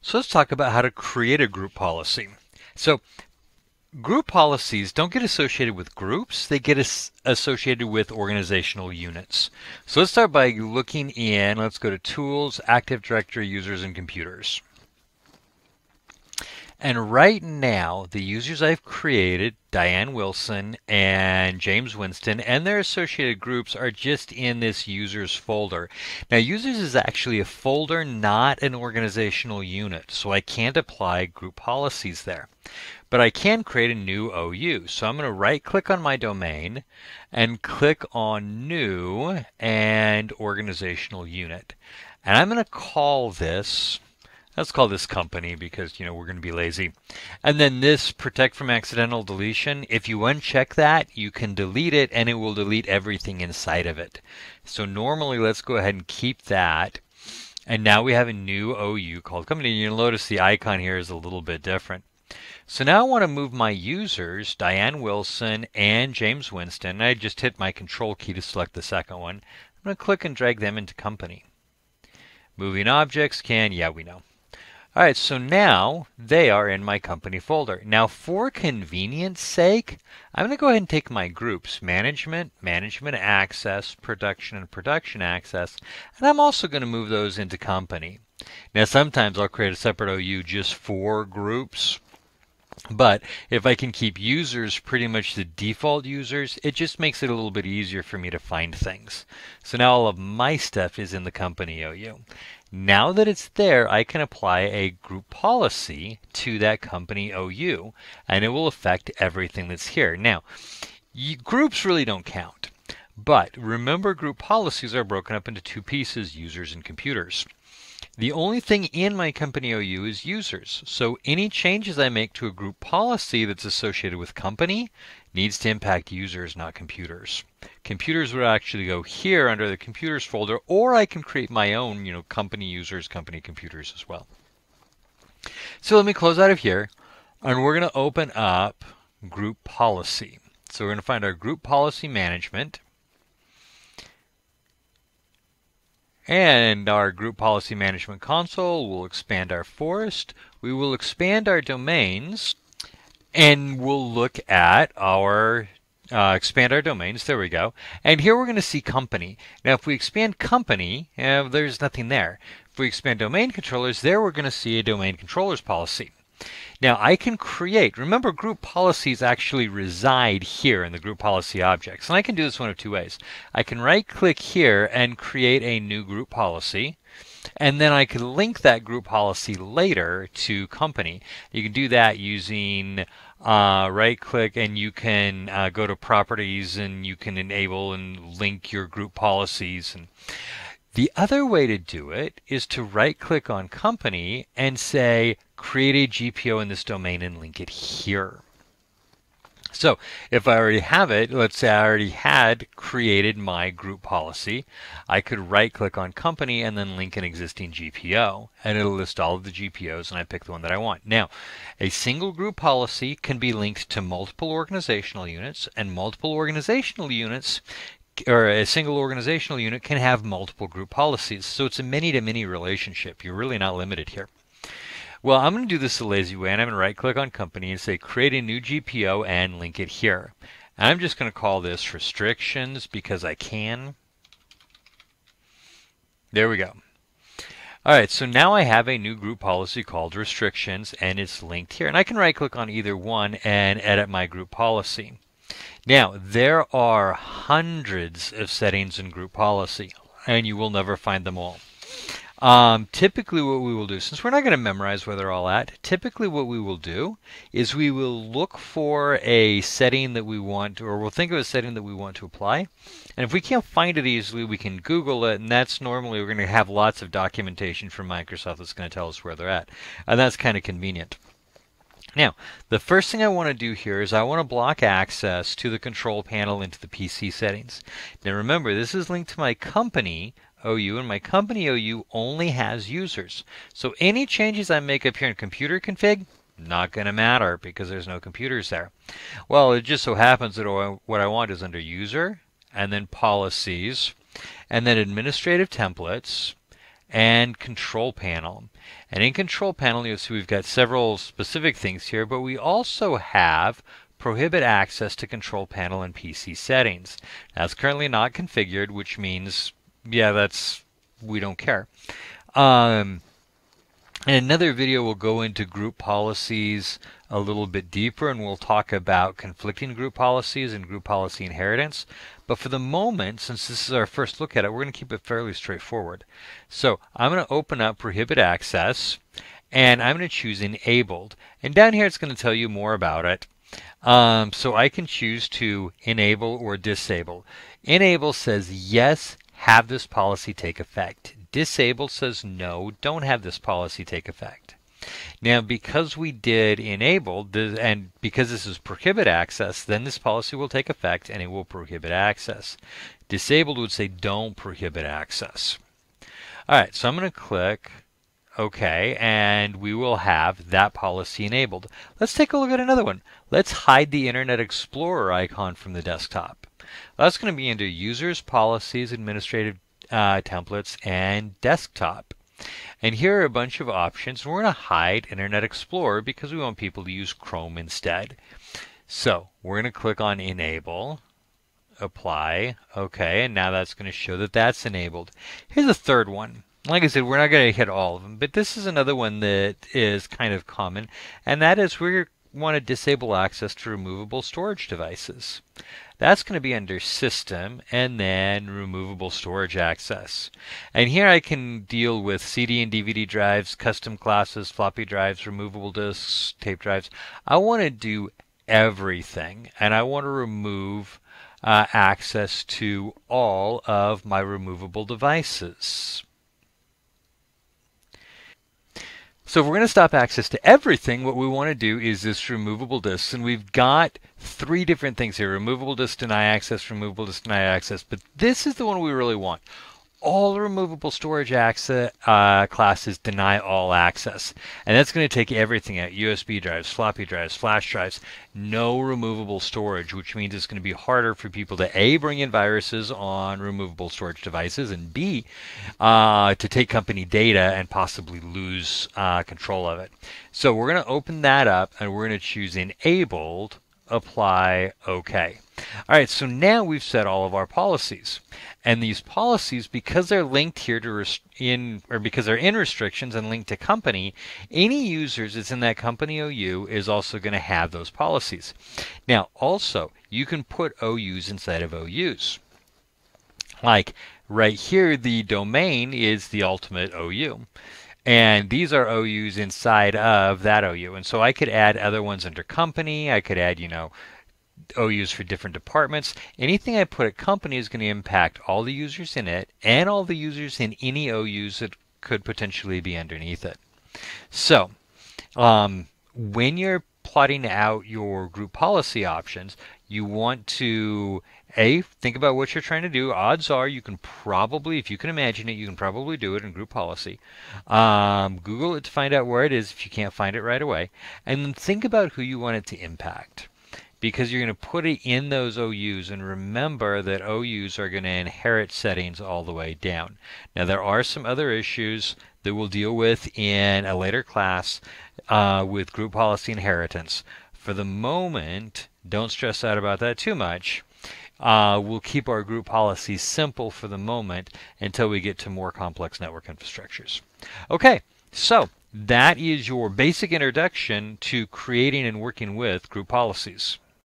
So let's talk about how to create a group policy. So group policies don't get associated with groups, they get as associated with organizational units. So let's start by looking in, let's go to Tools, Active Directory, Users, and Computers. And right now, the users I've created, Diane Wilson and James Winston, and their associated groups are just in this users folder. Now, users is actually a folder, not an organizational unit, so I can't apply group policies there. But I can create a new OU. So I'm going to right click on my domain and click on new and organizational unit. And I'm going to call this Let's call this company because, you know, we're going to be lazy. And then this protect from accidental deletion, if you uncheck that, you can delete it and it will delete everything inside of it. So normally let's go ahead and keep that. And now we have a new OU called company. You'll notice the icon here is a little bit different. So now I want to move my users, Diane Wilson and James Winston. I just hit my control key to select the second one. I'm going to click and drag them into company. Moving objects can, yeah, we know. All right, so now they are in my company folder. Now for convenience sake, I'm going to go ahead and take my groups, management, management access, production, and production access, and I'm also going to move those into company. Now sometimes I'll create a separate OU just for groups. But if I can keep users pretty much the default users, it just makes it a little bit easier for me to find things. So now all of my stuff is in the company OU. Now that it's there, I can apply a group policy to that company OU, and it will affect everything that's here. Now, groups really don't count, but remember group policies are broken up into two pieces, users and computers. The only thing in my company OU is users. So any changes I make to a group policy that's associated with company needs to impact users, not computers. Computers would actually go here under the computers folder, or I can create my own, you know, company users, company computers as well. So let me close out of here, and we're going to open up group policy. So we're going to find our group policy management. And our group policy management console will expand our forest. We will expand our domains and we'll look at our uh, expand our domains. There we go. And here we're going to see company. Now, if we expand company, uh, there's nothing there. If we expand domain controllers, there we're going to see a domain controllers policy. Now I can create, remember group policies actually reside here in the group policy objects. And I can do this one of two ways. I can right click here and create a new group policy. And then I can link that group policy later to company. You can do that using uh, right click and you can uh, go to properties and you can enable and link your group policies. And the other way to do it is to right click on company and say create a GPO in this domain and link it here. So if I already have it, let's say I already had created my group policy, I could right click on company and then link an existing GPO and it'll list all of the GPOs and I pick the one that I want. Now, a single group policy can be linked to multiple organizational units and multiple organizational units or a single organizational unit can have multiple group policies. So it's a many to many relationship. You're really not limited here. Well, I'm going to do this the lazy way, and I'm going to right click on company and say create a new GPO and link it here. And I'm just going to call this restrictions because I can. There we go. All right, so now I have a new group policy called restrictions and it's linked here. And I can right click on either one and edit my group policy. Now, there are hundreds of settings in group policy and you will never find them all. Um, typically what we will do, since we're not going to memorize where they're all at, typically what we will do is we will look for a setting that we want, or we'll think of a setting that we want to apply. And if we can't find it easily, we can Google it, and that's normally we're going to have lots of documentation from Microsoft that's going to tell us where they're at. And that's kind of convenient. Now, the first thing I want to do here is I want to block access to the control panel into the PC settings. Now remember, this is linked to my company OU, and my company OU only has users. So any changes I make up here in computer config, not going to matter because there's no computers there. Well, it just so happens that what I want is under user, and then policies, and then administrative templates, and control panel. And in control panel, you'll see we've got several specific things here, but we also have prohibit access to control panel and PC settings. That's currently not configured, which means, yeah, that's, we don't care. Um, in another video, we'll go into group policies a little bit deeper and we'll talk about conflicting group policies and group policy inheritance. But for the moment, since this is our first look at it, we're going to keep it fairly straightforward. So I'm going to open up prohibit access and I'm going to choose enabled. And down here, it's going to tell you more about it. Um, so I can choose to enable or disable. Enable says yes, have this policy take effect. Disable says no, don't have this policy take effect. Now, because we did enable, and because this is prohibit access, then this policy will take effect and it will prohibit access. Disabled would say don't prohibit access. All right, so I'm going to click OK, and we will have that policy enabled. Let's take a look at another one. Let's hide the Internet Explorer icon from the desktop. That's going to be under Users, Policies, Administrative uh, Templates, and Desktop. And here are a bunch of options. We're going to hide Internet Explorer because we want people to use Chrome instead. So we're going to click on Enable, Apply, OK, and now that's going to show that that's enabled. Here's a third one like I said, we're not going to hit all of them, but this is another one that is kind of common, and that is we want to disable access to removable storage devices. That's going to be under System and then Removable Storage Access. And here I can deal with CD and DVD drives, custom classes, floppy drives, removable disks, tape drives. I want to do everything, and I want to remove uh, access to all of my removable devices. So if we're going to stop access to everything, what we want to do is this removable disks. And we've got three different things here. Removable disk deny access, removable disk deny access. But this is the one we really want all removable storage access, uh, classes deny all access. And that's going to take everything out USB drives, floppy drives, flash drives, no removable storage, which means it's going to be harder for people to A, bring in viruses on removable storage devices, and B, uh, to take company data and possibly lose uh, control of it. So we're going to open that up and we're going to choose enabled, apply, OK. All right, so now we've set all of our policies. And these policies, because they're linked here to in or because they're in restrictions and linked to company, any users that's in that company OU is also going to have those policies. Now, also, you can put OUs inside of OUs. Like right here, the domain is the ultimate OU. And these are OUs inside of that OU. And so I could add other ones under company. I could add, you know, OUs for different departments. Anything I put at company is going to impact all the users in it and all the users in any OUs that could potentially be underneath it. So, um, when you're plotting out your group policy options, you want to a think about what you're trying to do. Odds are you can probably, if you can imagine it, you can probably do it in group policy. Um, Google it to find out where it is if you can't find it right away, and then think about who you want it to impact because you're going to put it in those OUs and remember that OUs are going to inherit settings all the way down. Now there are some other issues that we'll deal with in a later class uh, with group policy inheritance. For the moment, don't stress out about that too much. Uh, we'll keep our group policies simple for the moment until we get to more complex network infrastructures. Okay, so that is your basic introduction to creating and working with group policies.